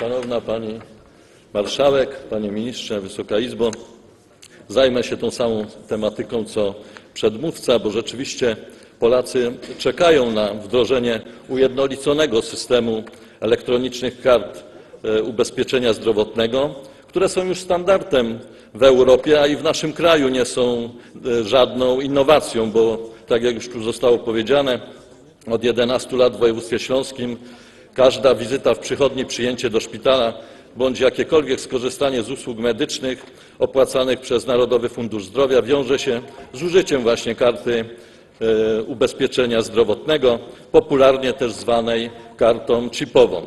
Szanowna Pani Marszałek, Panie Ministrze, Wysoka Izbo, zajmę się tą samą tematyką co przedmówca, bo rzeczywiście Polacy czekają na wdrożenie ujednoliconego systemu elektronicznych kart e, ubezpieczenia zdrowotnego, które są już standardem w Europie, a i w naszym kraju nie są e, żadną innowacją, bo tak jak już tu zostało powiedziane, od 11 lat w województwie śląskim każda wizyta w przychodni, przyjęcie do szpitala bądź jakiekolwiek skorzystanie z usług medycznych opłacanych przez Narodowy Fundusz Zdrowia wiąże się z użyciem właśnie karty e, ubezpieczenia zdrowotnego, popularnie też zwanej kartą chipową.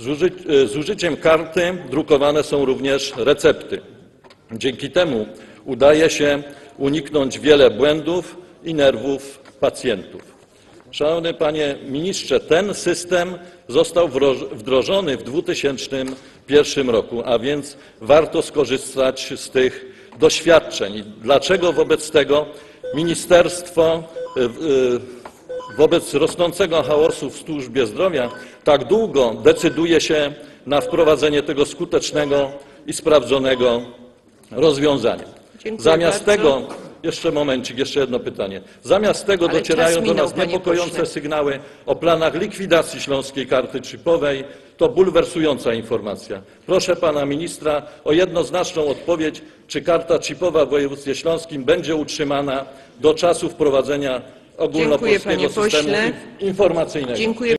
E, z użyciem karty drukowane są również recepty. Dzięki temu udaje się uniknąć wiele błędów i nerwów pacjentów. Szanowny Panie Ministrze, ten system został wdrożony w 2001 roku, a więc warto skorzystać z tych doświadczeń. Dlaczego wobec tego ministerstwo y, y, wobec rosnącego chaosu w służbie zdrowia tak długo decyduje się na wprowadzenie tego skutecznego i sprawdzonego rozwiązania? Dziękuję Zamiast bardzo. tego jeszcze momencik, jeszcze jedno pytanie. Zamiast tego Ale docierają czas do minął, nas niepokojące sygnały o planach likwidacji śląskiej karty chipowej. To bulwersująca informacja. Proszę pana ministra o jednoznaczną odpowiedź, czy karta chipowa w województwie śląskim będzie utrzymana do czasu wprowadzenia ogólnopolskiego panie systemu informacyjnego. Dziękuję